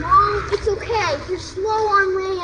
Mom, it's okay. You're slow on land.